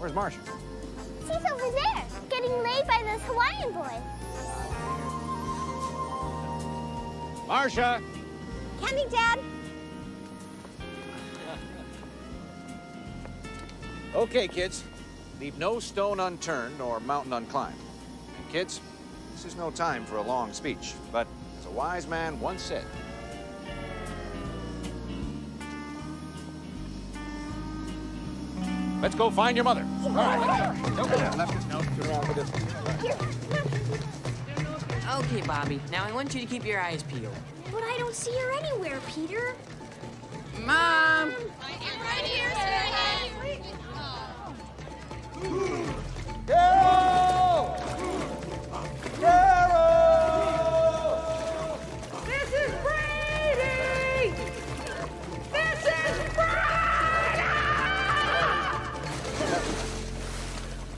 Where's Marcia? She's over there, getting laid by those Hawaiian boys. Marcia! Coming, Dad. Okay, kids. Leave no stone unturned or mountain unclimbed. And kids, this is no time for a long speech, but as a wise man once said, Let's go find your mother. All right. No, left no, turn around with this. Okay, Bobby. Now I want you to keep your eyes peeled. But I don't see her anywhere, Peter.